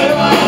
Never